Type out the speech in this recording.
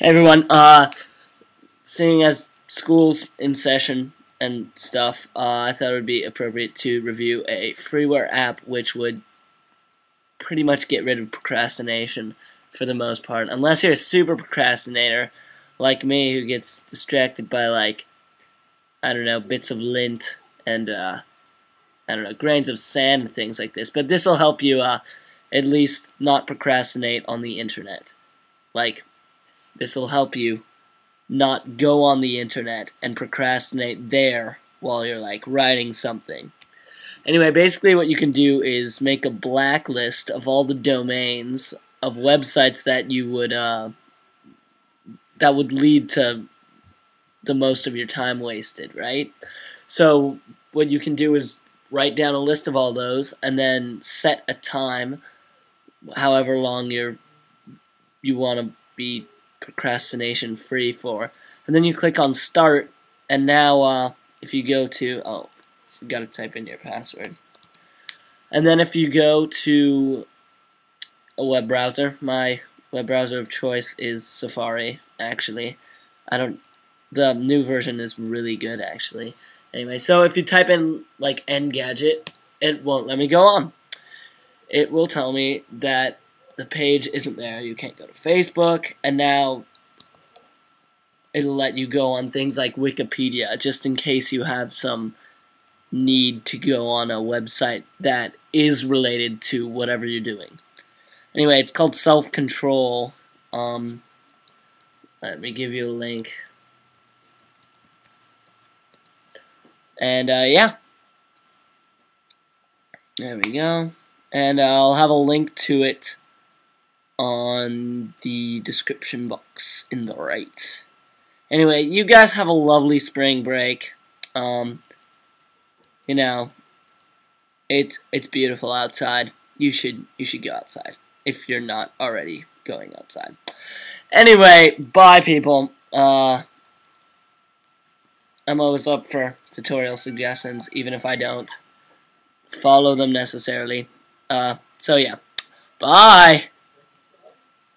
Everyone, uh, seeing as school's in session and stuff, uh, I thought it would be appropriate to review a freeware app which would pretty much get rid of procrastination for the most part. Unless you're a super procrastinator like me who gets distracted by like, I don't know, bits of lint and, uh, I don't know, grains of sand and things like this. But this will help you, uh, at least not procrastinate on the internet. Like, this will help you not go on the internet and procrastinate there while you're like writing something. Anyway, basically what you can do is make a blacklist of all the domains of websites that you would uh, that would lead to the most of your time wasted, right? So what you can do is write down a list of all those and then set a time however long you're you want to be procrastination free for. And then you click on start, and now uh, if you go to, oh, you gotta type in your password. And then if you go to a web browser, my web browser of choice is Safari, actually. I don't, the new version is really good, actually. Anyway, so if you type in, like, Engadget, it won't let me go on. It will tell me that the page isn't there. You can't go to Facebook, and now it'll let you go on things like Wikipedia, just in case you have some need to go on a website that is related to whatever you're doing. Anyway, it's called Self Control. Um, let me give you a link. And uh, yeah, there we go. And uh, I'll have a link to it on the description box in the right. Anyway, you guys have a lovely spring break. Um, you know, it's it's beautiful outside. You should you should go outside if you're not already going outside. Anyway, bye people. Uh, I'm always up for tutorial suggestions, even if I don't follow them necessarily. Uh, so yeah, bye.